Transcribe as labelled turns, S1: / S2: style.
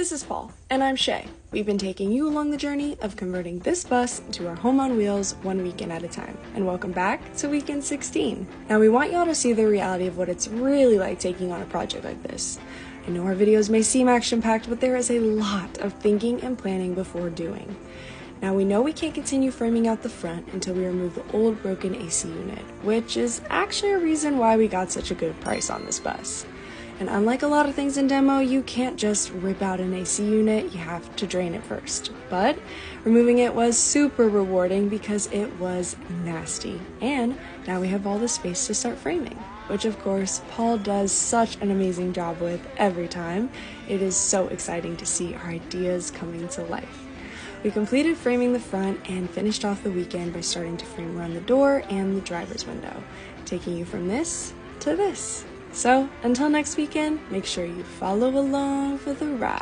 S1: This is Paul, and I'm Shay. We've been taking you along the journey of converting this bus to our home on wheels one weekend at a time. And welcome back to weekend 16. Now, we want y'all to see the reality of what it's really like taking on a project like this. I know our videos may seem action packed, but there is a lot of thinking and planning before doing. Now, we know we can't continue framing out the front until we remove the old broken AC unit, which is actually a reason why we got such a good price on this bus. And unlike a lot of things in demo, you can't just rip out an AC unit, you have to drain it first. But removing it was super rewarding because it was nasty. And now we have all the space to start framing, which of course Paul does such an amazing job with every time. It is so exciting to see our ideas coming to life. We completed framing the front and finished off the weekend by starting to frame around the door and the driver's window, taking you from this to this. So, until next weekend, make sure you follow along for the ride.